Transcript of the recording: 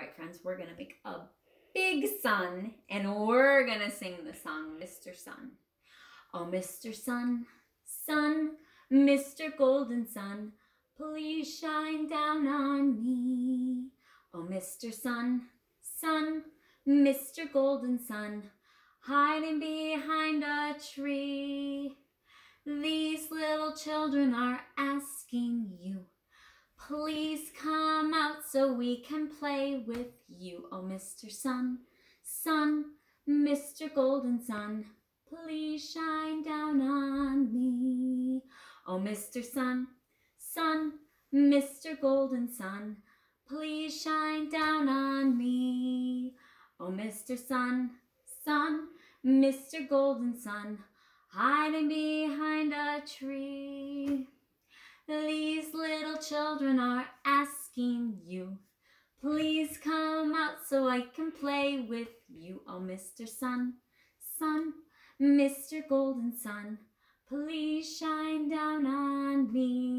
right, friends, we're going to make a big sun and we're going to sing the song, Mr. Sun. Oh, Mr. Sun, Sun, Mr. Golden Sun, please shine down on me. Oh, Mr. Sun, Sun, Mr. Golden Sun, hiding behind a tree. These little children are asking you, please come out so we can play with you. Oh, Mr. Sun, Sun, Mr. Golden Sun, please shine down on me. Oh, Mr. Sun, Sun, Mr. Golden Sun, please shine down on me. Oh, Mr. Sun, Sun, Mr. Golden Sun, hiding behind a tree. Little children are asking you. Please come out so I can play with you. Oh, Mr. Sun, Sun, Mr. Golden Sun, please shine down on me.